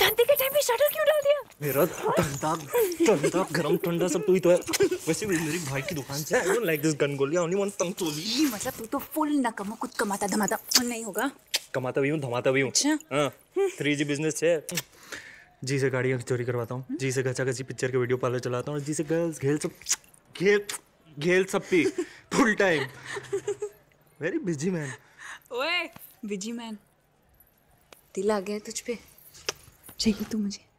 धंधे के टाइम पे शटर क्यों डाल दिया? मेरा ठंडा ठंडा गरम ठंडा सब तू ही। तो है वैसे भी मेरी भाई की दुकान से I don't like this gun only one मतलब तू तो फुल नकमा कुछ कमाता धमाता। नहीं होगा? कमाता भी हूँ धमाता भी हूँ। अच्छा। हाँ थ्री जी बिज़नेस है। जी से गाड़ियाँ चोरी करवाता हूँ जी से गचा गची पिक्चर के वीडियो पार्लर चलाता हूँ जी से गर्ल्स घेल सब घेल घेल सब P full time very busy man ओए बिज़ी मैन दिल आ गया तुझ पे। चाहिए तू मुझे।